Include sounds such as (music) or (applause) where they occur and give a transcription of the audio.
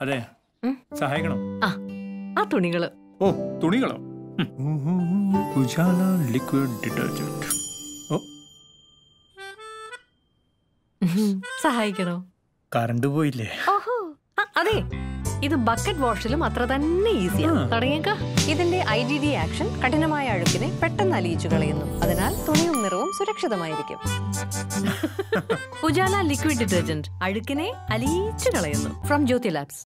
അതെ. സഹായിക്കണം? ആ ആ തുണികൾ. ഓ തുണികളോ? ഉജാല ലിക്വിഡ് ഡിറ്റർജന്റ് ഓ. സഹായിക്കണോ? കറണ്ട് പോയില്ലേ? ഓഹോ. അതെ. ഇത് ബക്കറ്റ് വാഷിലും അത്ര തന്നെ ഈസിയാ തുടങ്ങിയേക്ക. ഇതിന്റെ ഐ ഡി ഡി ആക്ഷൻ കഠിനമായ അഴുക്കിനെ പെട്ടെന്ന് അലിയിച്ചു കളയുന്നു. അതിനാൽ തുണിയും നിറവും സുരക്ഷിതമായിരിക്കും. (laughs) ഉജാല ലിക്വിഡ് ഡിറ്റർജന്റ് അഴുക്കിനെ അലിയിച്ചു കളയുന്നു. From Jyothi labs